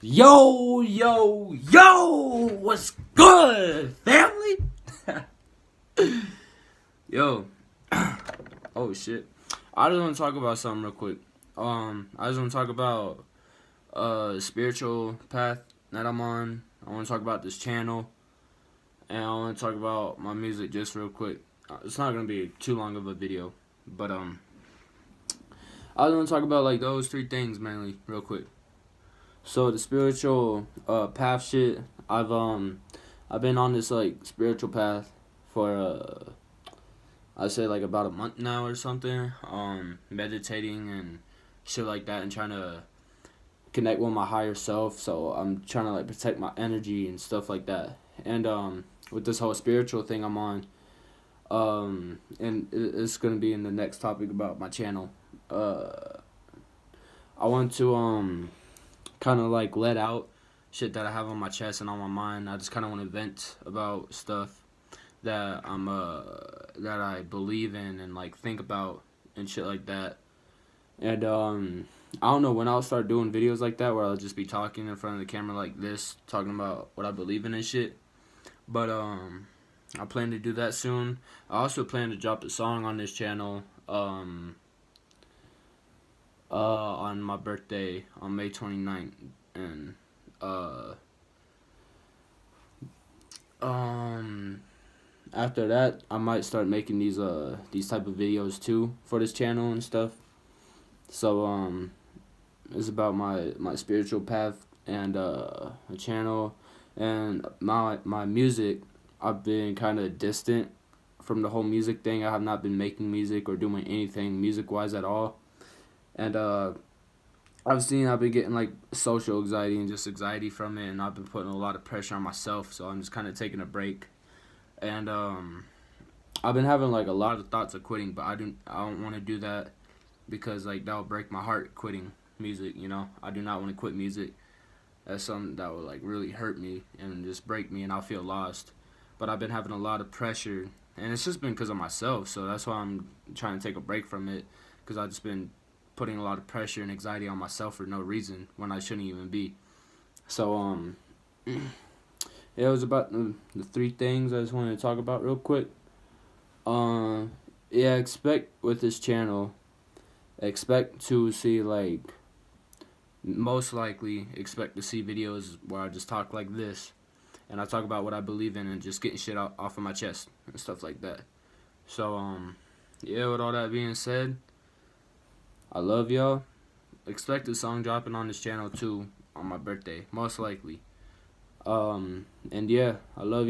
Yo, yo, yo, what's good, family? yo, oh shit. I just want to talk about something real quick. Um, I just want to talk about uh spiritual path that I'm on. I want to talk about this channel, and I want to talk about my music just real quick. Uh, it's not gonna be too long of a video, but um, I just want to talk about like those three things mainly, real quick. So the spiritual uh, path shit, I've um, I've been on this like spiritual path for uh, I say like about a month now or something. Um, meditating and shit like that, and trying to connect with my higher self. So I'm trying to like protect my energy and stuff like that. And um, with this whole spiritual thing I'm on, um, and it's gonna be in the next topic about my channel. Uh, I want to um kind of like let out shit that I have on my chest and on my mind. I just kind of want to vent about stuff that I'm uh that I believe in and like think about and shit like that. And um I don't know when I'll start doing videos like that where I'll just be talking in front of the camera like this, talking about what I believe in and shit. But um I plan to do that soon. I also plan to drop a song on this channel um uh, on my birthday on May 29th. And, uh, um, after that, I might start making these, uh, these type of videos too for this channel and stuff. So, um, it's about my, my spiritual path and, uh, a channel and my, my music. I've been kind of distant from the whole music thing. I have not been making music or doing anything music wise at all and uh, I've seen I've been getting like social anxiety and just anxiety from it, and I've been putting a lot of pressure on myself. So I'm just kind of taking a break, and um, I've been having like a lot of thoughts of quitting, but I don't I don't want to do that because like that will break my heart quitting music. You know, I do not want to quit music. That's something that would like really hurt me and just break me, and I'll feel lost. But I've been having a lot of pressure, and it's just been because of myself. So that's why I'm trying to take a break from it because I've just been putting a lot of pressure and anxiety on myself for no reason when I shouldn't even be. So um, it was about the, the three things I just wanted to talk about real quick. Um, uh, yeah, expect with this channel, expect to see like, most likely expect to see videos where I just talk like this, and I talk about what I believe in and just getting shit off, off of my chest and stuff like that. So um, yeah, with all that being said. I love y'all. Expect a song dropping on this channel too on my birthday, most likely. Um, and yeah, I love you.